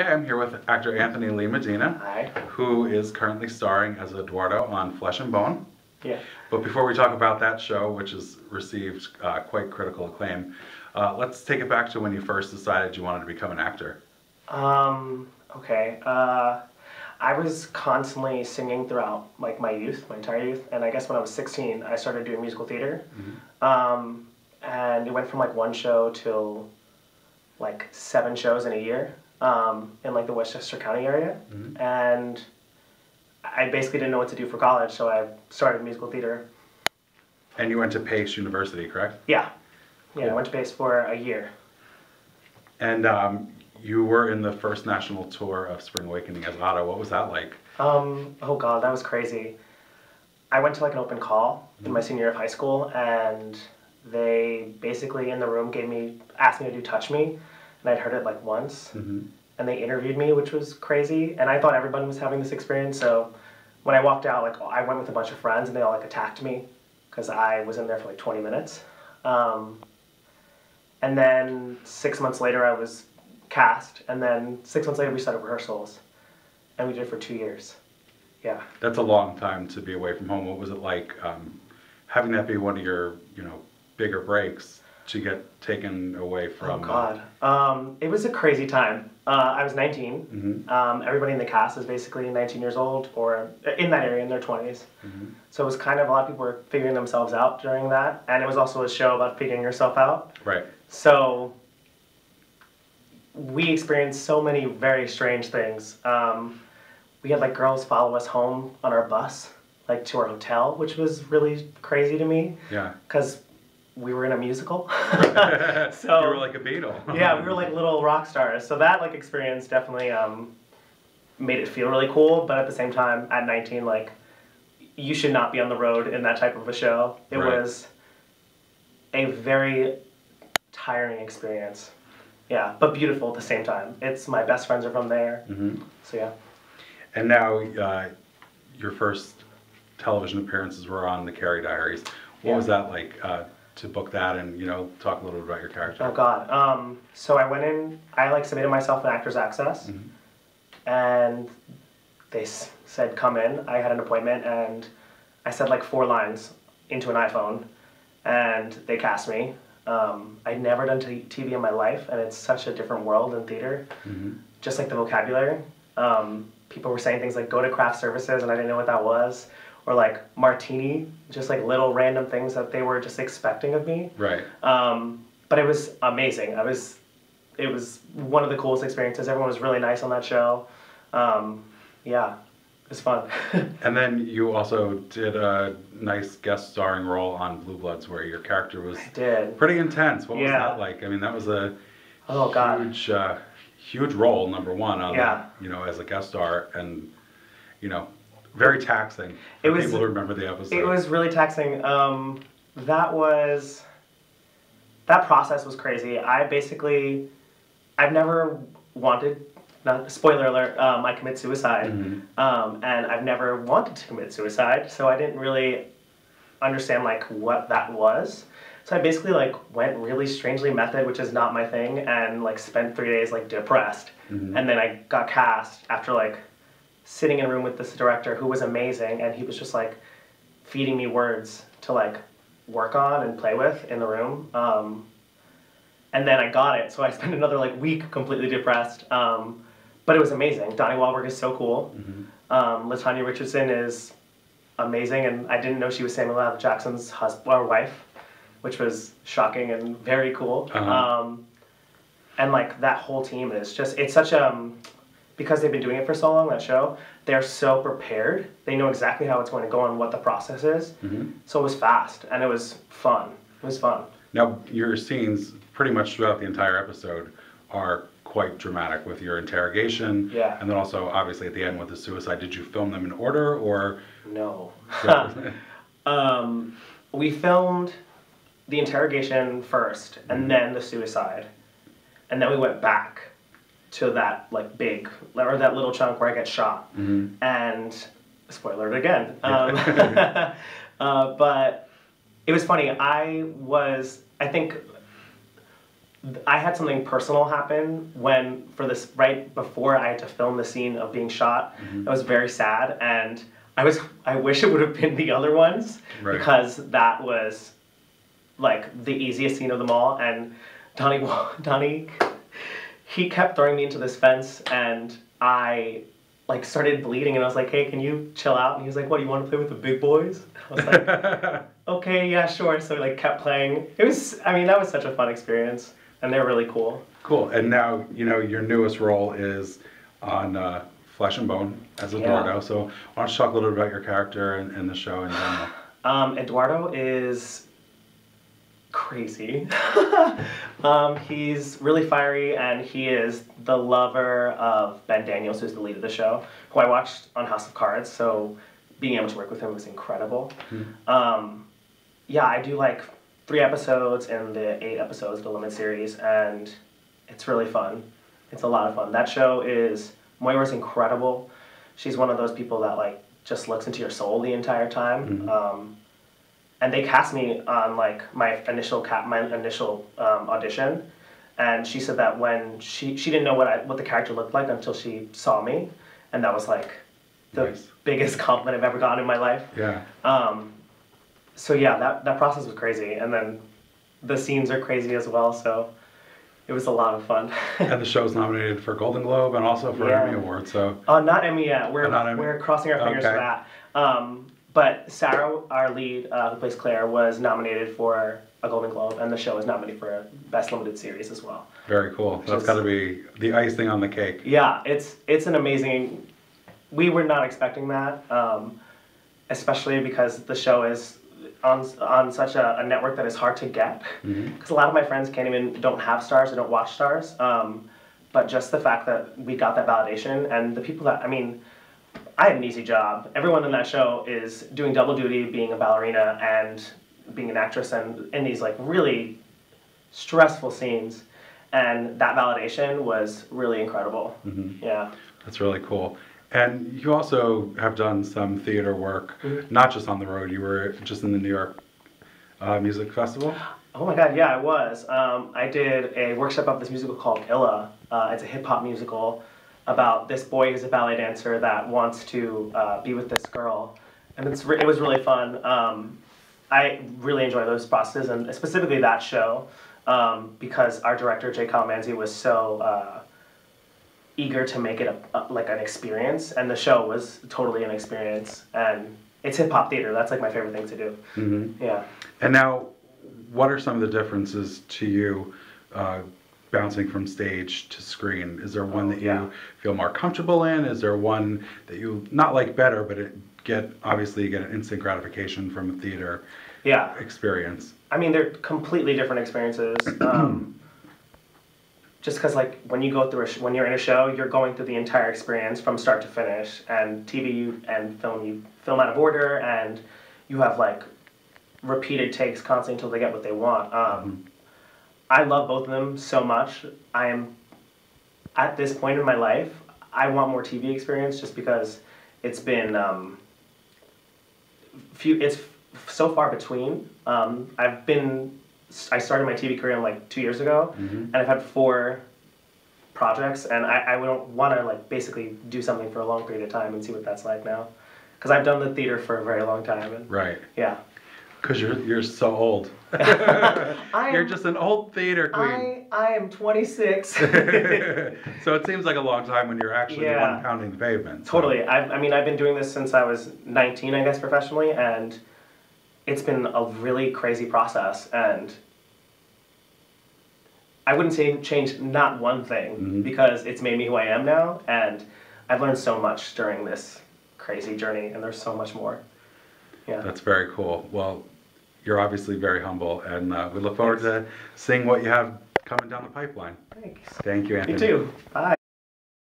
Okay, I'm here with actor Anthony Lee Medina, Hi. who is currently starring as Eduardo on Flesh and Bone. Yeah. But before we talk about that show, which has received uh, quite critical acclaim, uh, let's take it back to when you first decided you wanted to become an actor. Um, okay. Uh, I was constantly singing throughout like my youth, my entire youth, and I guess when I was 16, I started doing musical theater. Mm -hmm. Um, and it went from like one show till like seven shows in a year um, in like the Westchester County area. And I basically didn't know what to do for college, so I started musical theater. And you went to Pace University, correct? Yeah. Yeah, I went to Pace for a year. And um, you were in the first national tour of Spring Awakening as Otto. What was that like? Um, oh god, that was crazy. I went to like an open call in my senior year of high school and they basically in the room gave me asked me to do touch me and I'd heard it like once hmm and they interviewed me which was crazy and I thought everyone was having this experience so when I walked out like I went with a bunch of friends and they all like attacked me because I was in there for like 20 minutes. Um, and then six months later I was cast and then six months later we started rehearsals and we did it for two years. Yeah. That's a long time to be away from home. What was it like um, having that be one of your, you know, bigger breaks to get taken away from? Oh God, um, it was a crazy time. Uh, I was 19. hmm Um, everybody in the cast is basically 19 years old or in that area in their 20s. hmm So it was kind of a lot of people were figuring themselves out during that, and it was also a show about figuring yourself out. Right. So we experienced so many very strange things. Um, we had like girls follow us home on our bus, like to our hotel, which was really crazy to me Yeah. because we were in a musical. so you were like a Beatle. yeah, we were like little rock stars. So that like experience definitely um, made it feel really cool. But at the same time, at 19, like you should not be on the road in that type of a show. It Right. was a very tiring experience. Yeah, but beautiful at the same time. It's my best friends are from there. hmm So yeah. And now uh, your first television appearances were on the Carrie Diaries. What Yeah. was that like uh, to book that and you know talk a little bit about your character? Oh God. Um, so I went in. I like submitted myself in Actors Access, Mhm. and they s- said come in. I had an appointment, and I said like four lines into an iPhone, and they cast me. Um, I'd never done t- TV in my life, and it's such a different world in theater. Mhm. Just like the vocabulary. Um, people were saying things like "go to craft services," and I didn't know what that was, or like martini, just like little random things that they were just expecting of me. Right. Um, but it was amazing. I was, it was one of the coolest experiences. Everyone was really nice on that show. Um, yeah, it was fun. And then you also did a nice guest starring role on Blue Bloods where your character was I did. pretty intense. What was that like? I mean, that was a Oh God. huge, uh, huge role. Number one on Yeah. you know, as a guest star, and you know, very taxing. It was- people remember the episode. It was really taxing. Um, that was, that process was crazy. I basically, I've never wanted. Not spoiler alert. Um, I commit suicide. Mhm. um, and I've never wanted to commit suicide, so I didn't really understand like what that was. So I basically like went really strangely method, which is not my thing, and like spent three days like depressed. Mhm. And then I got cast after like sitting in a room with this director who was amazing, and he was just like feeding me words to like work on and play with in the room. Um, and then I got it, so I spent another like week completely depressed. Um, but it was amazing. Donnie Wahlberg is so cool. Mhm. Um, Latanya Richardson is amazing, and I didn't know she was Samuel L. Jackson's husband or wife, which was shocking and very cool. Uh-huh. Um, and like that whole team is just it's such a um, because they've been doing it for so long that show they're so prepared they know exactly how it's going to go and what the process is Mhm. so it was fast and it was fun it was fun Now, your scenes, pretty much throughout the entire episode, are quite dramatic with your interrogation. Yeah. And then also, obviously, at the end with the suicide. Did you film them in order or? no um, we filmed the interrogation first and then the suicide and then we went back to that like big or that little chunk where i get shot Mhm. and spoiler it again um, uh, but it was funny i was i think I had something personal happen when for this right before I had to film the scene of being shot. Mm-hmm. It was very sad, and I was I wish it would have been the other ones Right. because that was like the easiest scene of them all. And Donnie Donnie he kept throwing me into this fence, and I like started bleeding, and I was like, "Hey, can you chill out?" And he was like, "What? You want to play with the big boys?" I was like, "Okay, yeah, sure." So we like kept playing. It was I mean that was such a fun experience, and they're really cool. cool. And now you know your newest role is on uh, Flesh and Bone as Eduardo. Yeah. So why don't you talk a little bit about your character and, and the show in general? Um, Eduardo is crazy. um, he's really fiery, and he is the lover of Ben Daniels, who's the lead of the show, who I watched on House of Cards. So being able to work with him was incredible. Um, yeah, I do like three episodes in the eight episodes of the limit series, and it's really fun. It's a lot of fun. That show is Moira's incredible. She's one of those people that like just looks into your soul the entire time. Um, and they cast me on like my initial cap my initial um, audition, and she said that when she she didn't know what I what the character looked like until she saw me, and that was like the Nice. biggest compliment I've ever gotten in my life. Yeah. Um, so yeah, that, that process was crazy, and then the scenes are crazy as well. So it was a lot of fun. And the show's nominated for Golden Globe and also for Yeah. Emmy Award. So uh, not Emmy yet. We're Not Emmy? we're crossing our fingers Okay. for that. Um, but Sarah, our lead, uh, who plays Claire, was nominated for a Golden Globe, and the show is nominated for a Best Limited Series as well. very cool. That's got to be the icing on the cake. Yeah, it's it's an amazing. We were not expecting that, um, especially because the show is on on such a, a network that is hard to get. Because a lot of my friends can't even don't have Starz, they don't watch Starz. Um, but just the fact that we got that validation and the people that I mean, I had an easy job. Everyone in that show is doing double duty, being a ballerina and being an actress, and in these like really stressful scenes. And that validation was really incredible. Yeah. That's really cool. And you also have done some theater work, Mm-hmm. not just on the road. You were just in the New York uh, Music Festival. Oh my god, yeah, I was. Um, I did a workshop of this musical called Illa. Uh, it's a hip hop musical about this boy who's a ballet dancer that wants to uh, be with this girl, and it was really fun. Um, I really enjoy those processes and specifically that show um, because our director Jay Calmanzi was so uh, eager to make it a, a, like an experience, and the show was totally an experience. And it's hip hop theater. That's like my favorite thing to do. hmm Yeah. And now, what are some of the differences to you uh, bouncing from stage to screen? Is there one Oh, that you yeah. feel more comfortable in? Is there one that you not like better, but it get obviously you get an instant gratification from a theater Yeah. experience? I mean, they're completely different experiences. Um, just because, like, when you go through a sh- when you're in a show, you're going through the entire experience from start to finish. And TV you, and film, you film out of order, and you have like repeated takes constantly until they get what they want. Um, I love both of them so much. I am at this point in my life. I want more TV experience just because it's been um, few. It's so far between. Um, I've been. I started my TV career like two years ago, and I've had four projects, and I, I don't want to like basically do something for a long period of time and see what that's like now, because I've done the theater for a very long time, and Right. yeah. Because you're you're so old. I you're just an old theater queen. I I am 26. so it seems like a long time when you're actually the one pounding the pavement. so- Totally. I, I mean, I've been doing this since I was 19, I guess, professionally, and it's been a really crazy process. And I wouldn't say change not one thing Mhm. because it's made me who I am now, and I've learned so much during this crazy journey, and there's so much more. Yeah. That's very cool. Well, you're obviously very humble, and uh, we look forward to seeing what you have coming down the pipeline. Thanks. Thank you, Anthony. You too. Bye.